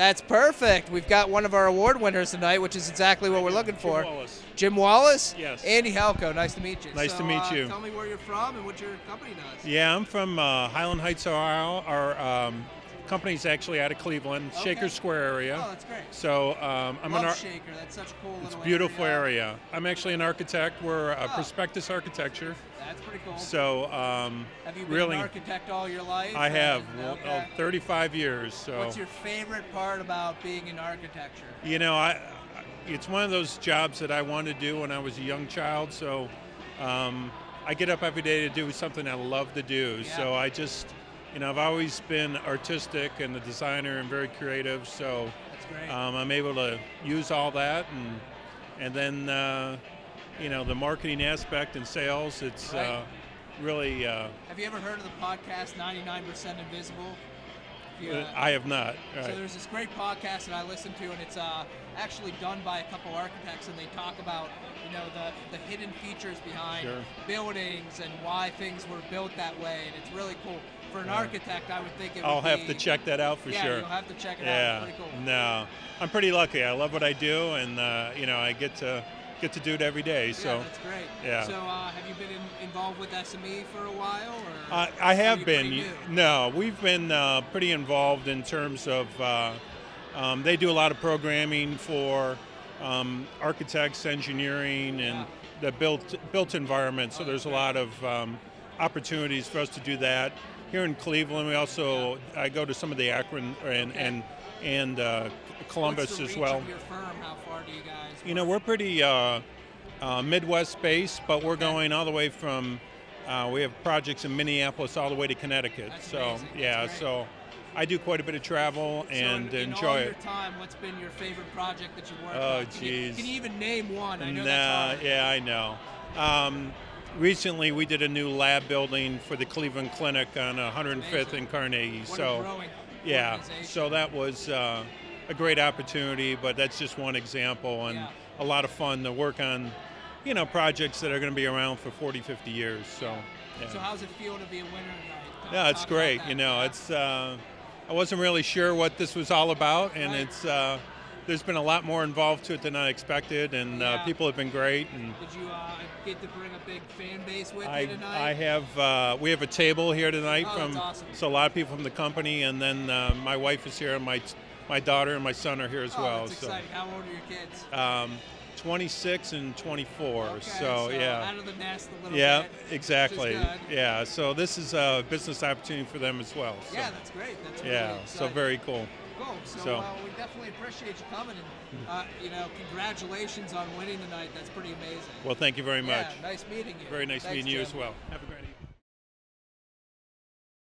That's perfect. We've got one of our award winners tonight, which is exactly what we're looking for. Jim Wallace. Jim Wallace? Yes. Andy Halko, nice to meet you. Nice So, to meet uh, you. Tell me where you're from and what your company does. Yeah, I'm from uh, Highland Heights, Ohio. Our um, company's actually out of Cleveland, Okay. Shaker Square area. Oh, that's great. So um, I'm Love an Shaker. That's such a cool it's beautiful area. I'm actually an architect. We're uh, Oh. Prospectus Architecture. That's pretty cool. So um, have you been really, an architect all your life? I have well, okay. uh, 35 years. So What's your favorite part about being in architecture? you know, I it's one of those jobs that I wanted to do when I was a young child. So um, I get up every day to do something I love to do. Yeah. So I just, you know, I've always been artistic and a designer and very creative. So um, I'm able to use all that and and then uh, you know the marketing aspect and sales. It's Right. uh, really. Uh, have you ever heard of the podcast 99% Invisible? I have not. So there's this great podcast that I listen to, and it's uh, actually done by a couple architects, and they talk about you know the the hidden features behind Sure. buildings and why things were built that way, and it's really cool. For an Yeah. architect, I would think it I'll have be, to check that out for yeah, sure. you'll have to check it out. Yeah. It's pretty cool. No, I'm pretty lucky. I love what I do, and uh, you know I get to get to do it every day. yeah, So that's great. yeah. So uh, have you been in, involved with SME for a while, or I, I have been. pretty You- new? No, we've been uh, pretty involved in terms of. Uh, um, they do a lot of programming for um, architects, engineering, and Yeah. the built built environment. So there's a lot of um, opportunities for us to do that. Here in Cleveland, we also I go to some of the Akron and Okay. and and uh, Columbus What's the as well. Of your firm? How far do you guys? You know, we're pretty uh, uh, Midwest based, but we're Okay. going all the way from. Uh, we have projects in Minneapolis all the way to Connecticut. That's so amazing. yeah, so I do quite a bit of travel and So in, in enjoy all it. your time, what's been your favorite project that you've worked Oh, on? Can you- geez. Can you even name one? I know Nah, yeah, I know. Um, recently, we did a new lab building for the Cleveland Clinic on 105th Amazing. and Carnegie. What so yeah, so that was uh, a great opportunity, but that's just one example, and Yeah. a lot of fun to work on, you know, projects that are going to be around for 40, 50 years. So, yeah, So how's it feel to be a winner tonight? Yeah it's great. You know, it's uh, I wasn't really sure what this was all about, and Right. it's uh, there's been a lot more involved to it than I expected, and Yeah. uh, people have been great, and. Did you uh, get to bring a big fan base with I, you tonight? I have uh, we have a table here tonight Oh, from that's awesome. so a lot of people from the company and then uh, my wife is here and my my daughter and my son are here as oh, well that's so exciting. How old are your kids? um, 26 and 24 Okay, so, yeah out of the nest a little yeah bit. exactly good. yeah so this is a business opportunity for them as well so Yeah, that's great. That's yeah really so very cool Cool. So, So- Uh, we definitely appreciate you coming, and uh, you know, congratulations on winning tonight. That's pretty amazing. well thank you very much Yeah, nice meeting you. very nice Thanks, meeting you Jim. as well have a great evening